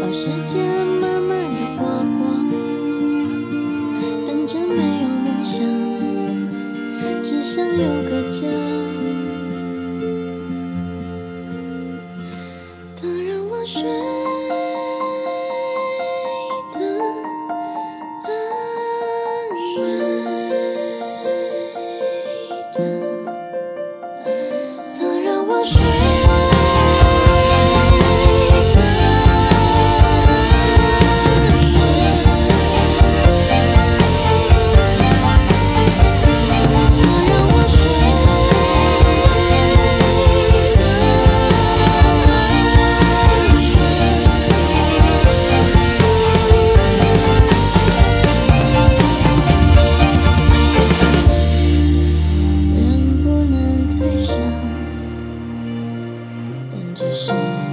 把时间慢慢的花光反正没有梦想只想有个家。是